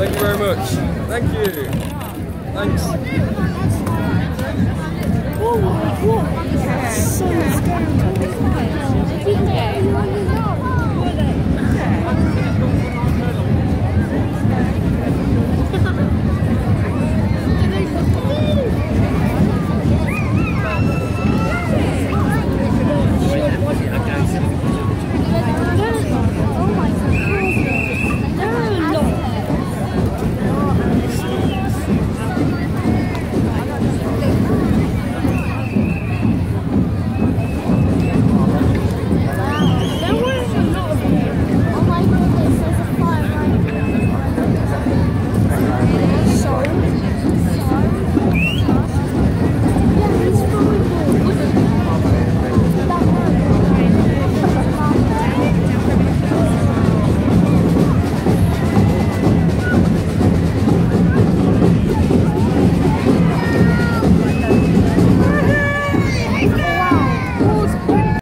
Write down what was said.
Thank you very much. Thank you. Thanks. Oh, whoa, whoa.